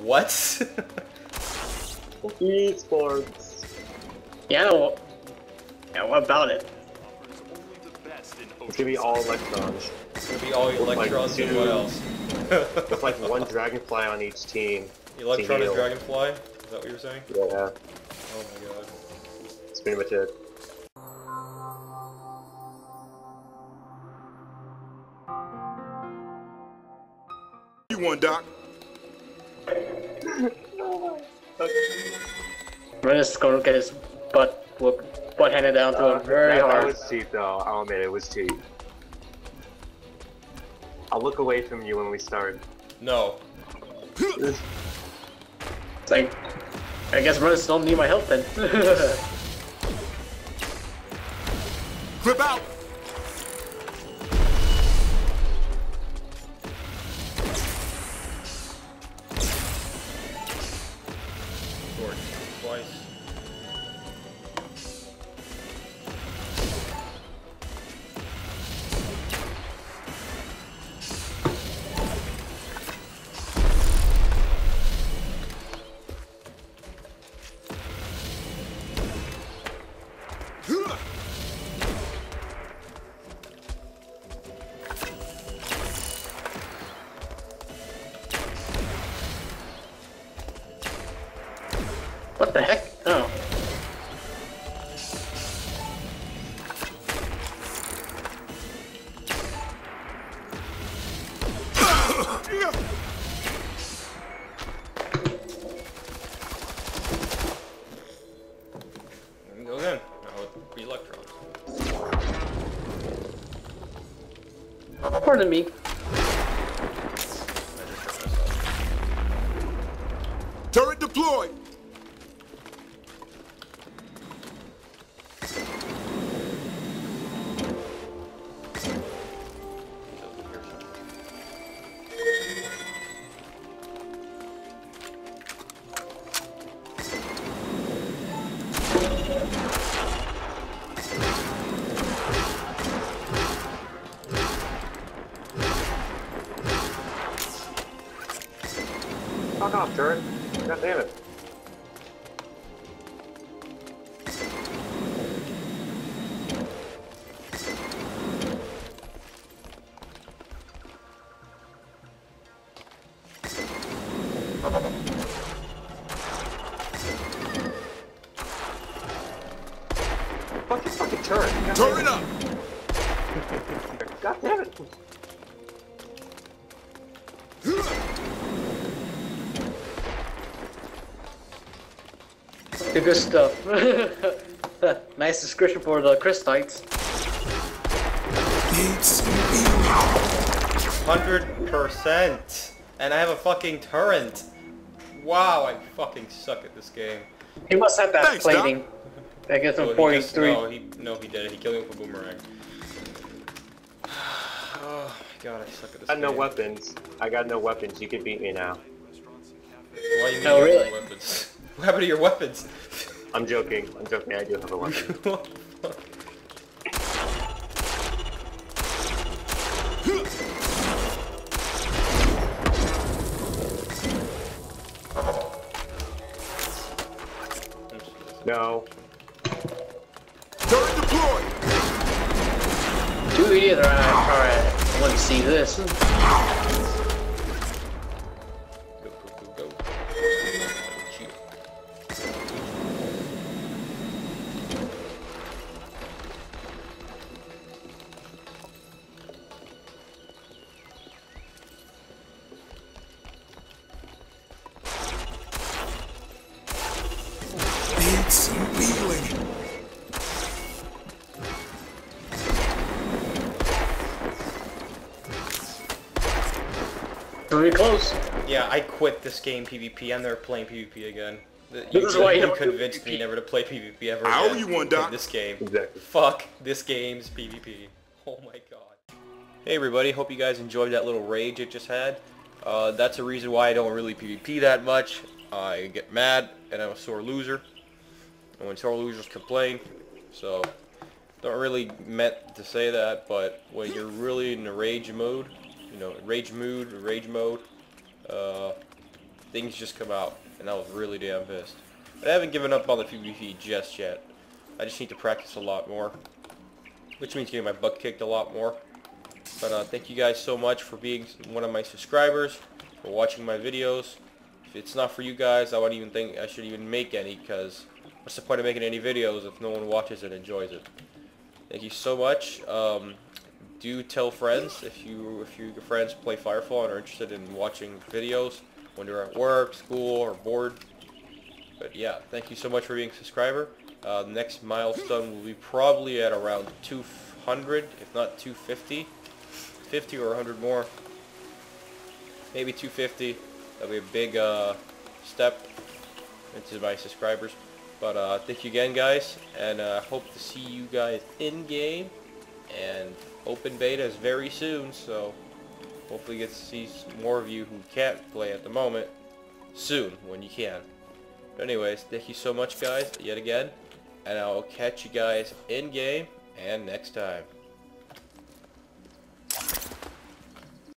What? Esports. Yeah, well, yeah, what about it? It's gonna be all electrons. It's gonna be all With, like, electrons and two- what else? With like one dragonfly on each team. Electron and. Dragonfly? Is that what you were saying? Yeah, Oh my god. that's pretty much it. You won, Doc. Ren's gonna get his butt whoop, butt handed down to him uh, very that, that was cheap though, I'll admit it was cheap. I'll look away from you when we start. No. It's like, I guess Ren's don't need my help then. Clip out. What the heck? Pardon me. Turret deployed. Fuck turret. God damn it. Fuck your fucking turret. God Turret up. God damn it. The good stuff. nice description for the Crystites. Hundred percent. And I have a fucking turret. Wow, I fucking suck at this game. He must have that Thanks, Doc. plating. I guess Oh, I'm 43. just, no, he no, he did it. He killed me with a boomerang. Oh my god, I suck at this game. I got no weapons. I got no weapons. You can beat me now. Why you mean Oh, you have no really? weapons? What happened to your weapons? I'm joking. I'm joking. I do have a weapon. what the fuck? No. turret deployed. Two idiots are I want to see this. Some healing. Really close. Yeah, I quit this game PvP. I'm never playing PvP again. The- This is why you don't convinced me never to play PvP ever I owe again. you one, in Doc. This game. Exactly. Fuck this game's PvP. Oh my god. Hey everybody, hope you guys enjoyed that little rage it just had. Uh, that's a reason why I don't really PvP that much. I get mad and I'm a sore loser. And when sore losers complain, so don't really meant to say that, but when you're really in a rage mode, you know, rage mood, rage mode, uh, things just come out, and I was really damn pissed. But I haven't given up on the PvP just yet. I just need to practice a lot more, which means getting my butt kicked a lot more. But uh, thank you guys so much for being one of my subscribers, for watching my videos. If it's not for you guys, I wouldn't even think I should even make any, because what's the point of making any videos if no one watches and enjoys it? Thank you so much. Um, do tell friends if you if your friends play Firefall and are interested in watching videos when they're at work, school, or bored. But yeah, thank you so much for being a subscriber. Uh, next milestone will be probably at around 200, if not 250. 50 or 100 more. Maybe 250. That'll be a big uh, step into my subscribers. But uh, thank you again, guys, and uh, hope to see you guys in game. And open beta is very soon, so hopefully get to see more of you who can't play at the moment soon when you can. But anyways, thank you so much, guys, yet again, and I'll catch you guys in game and next time.